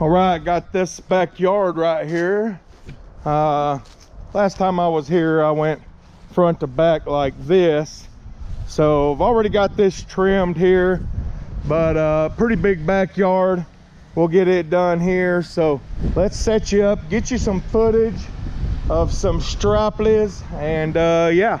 All right, got this backyard right here. Uh, last time I was here, I went front to back like this. So I've already got this trimmed here, but uh, pretty big backyard. We'll get it done here. So let's set you up, get you some footage of some strapless and uh, yeah.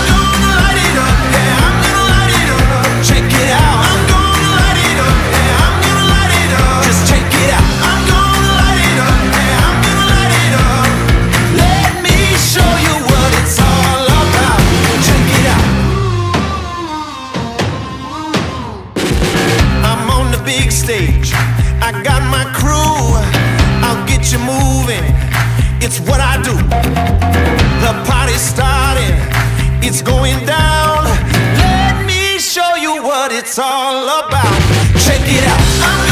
stage. I got my crew. I'll get you moving. It's what I do. The party's starting. It's going down. Let me show you what it's all about. Check it out. I'm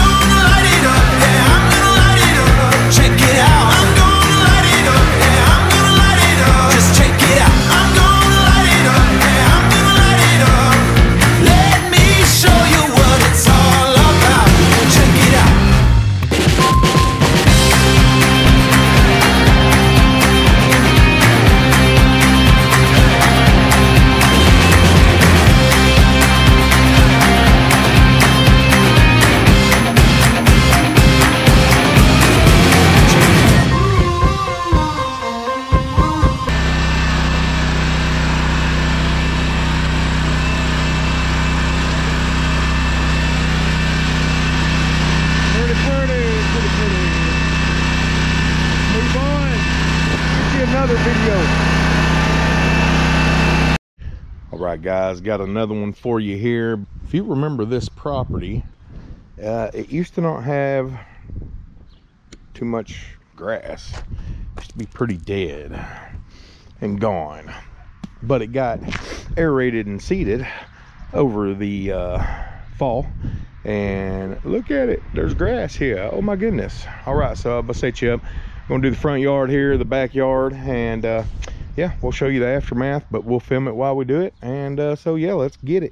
another video. All right, guys, got another one for you here. If you remember this property, uh, it used to not have too much grass. It used to be pretty dead and gone. But it got aerated and seeded over the uh, fall and look at it there's grass here oh my goodness all right so gonna set you up gonna do the front yard here the backyard and uh yeah we'll show you the aftermath but we'll film it while we do it and uh so yeah let's get it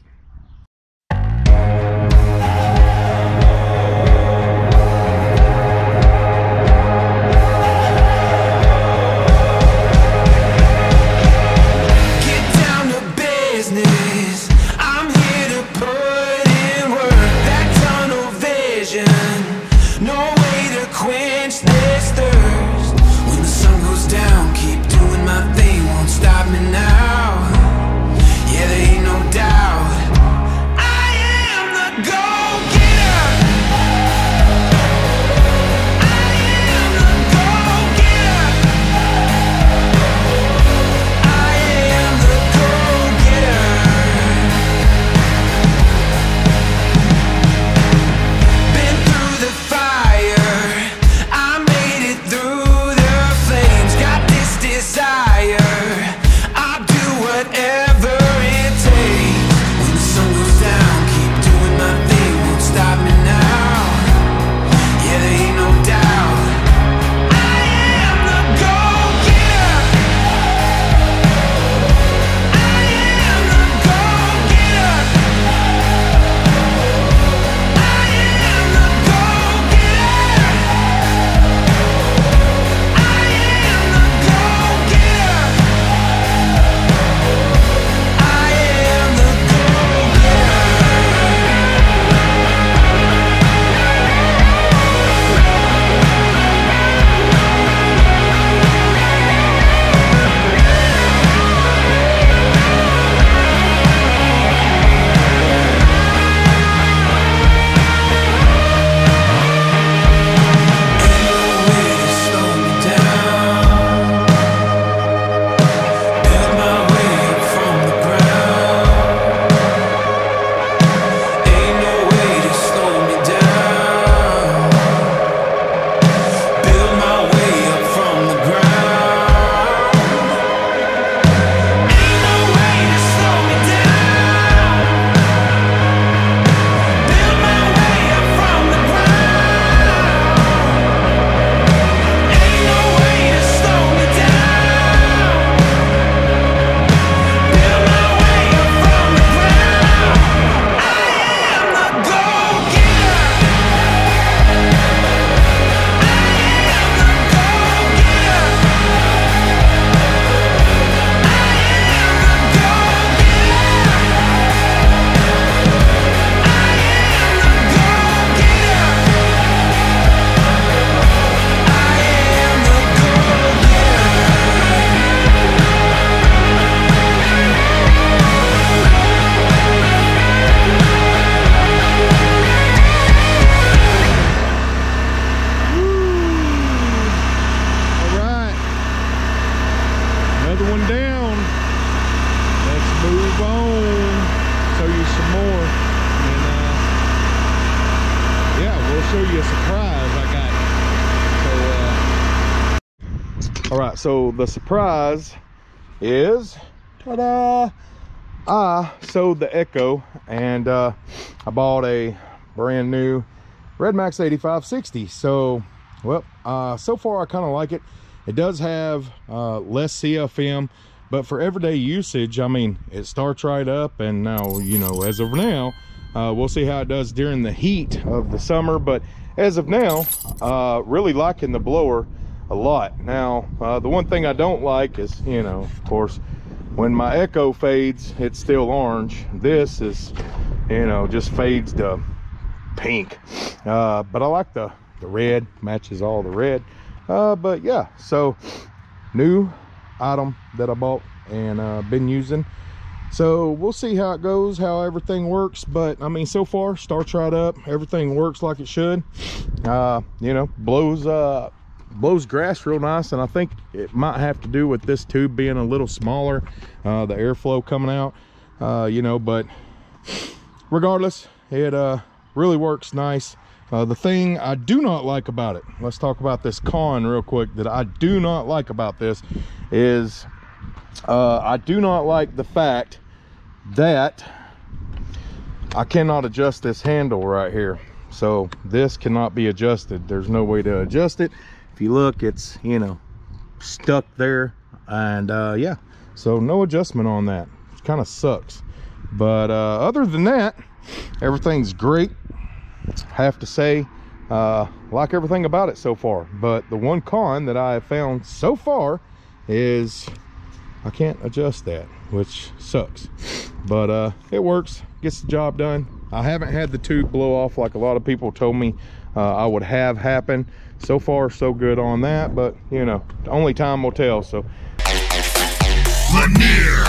show you a surprise I got. So, uh... All right, so the surprise is, ta-da! I sold the Echo and uh, I bought a brand new RedMax 8560. So, well, uh, so far I kind of like it. It does have uh, less CFM, but for everyday usage, I mean, it starts right up and now, you know, as of now, uh, we'll see how it does during the heat of the summer but as of now uh really liking the blower a lot. Now uh, the one thing i don't like is you know of course when my echo fades it's still orange. This is you know just fades to pink. Uh, but i like the the red matches all the red. Uh, but yeah so new item that i bought and uh, been using so we'll see how it goes how everything works but i mean so far starts right up everything works like it should. Uh you know blows uh blows grass real nice and i think it might have to do with this tube being a little smaller uh the airflow coming out uh you know but regardless it uh really works nice. Uh, the thing I do not like about it, let's talk about this con real quick, that I do not like about this is uh, I do not like the fact that I cannot adjust this handle right here. So this cannot be adjusted. There's no way to adjust it. If you look, it's, you know, stuck there. And uh, yeah, so no adjustment on that. It kind of sucks. But uh, other than that, everything's great. I have to say, uh, like everything about it so far. But the one con that I have found so far is I can't adjust that, which sucks. But uh, it works, gets the job done. I haven't had the tube blow off like a lot of people told me uh, I would have happen. So far, so good on that, but you know, only time will tell. So. Lanier.